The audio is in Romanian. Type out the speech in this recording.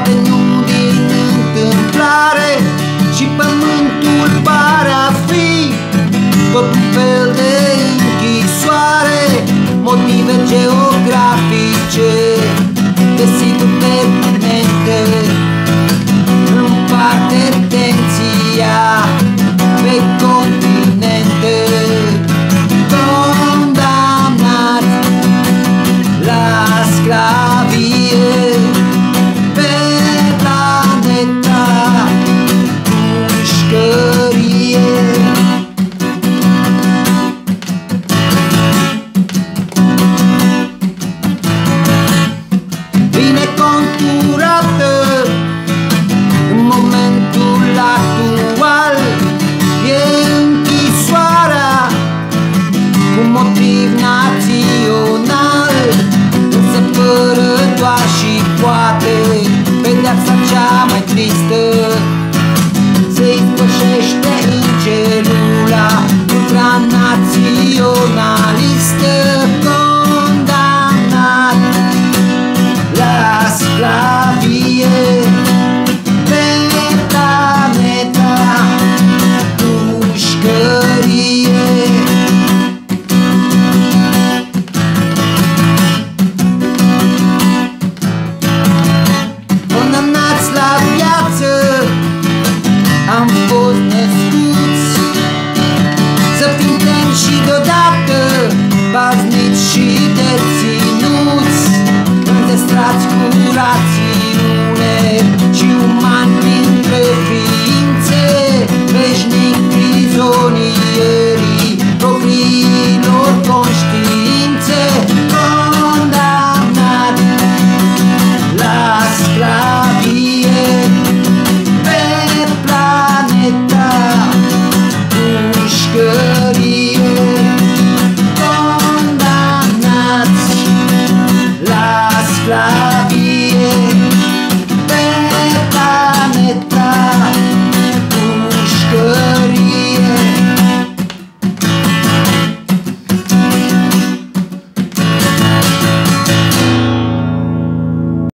poate nu din întâmplare Și pământul pare a fi tot un fel de jak za ciamę twisty și deodată baznici și deținuți, înzestrați cu rațiune și umani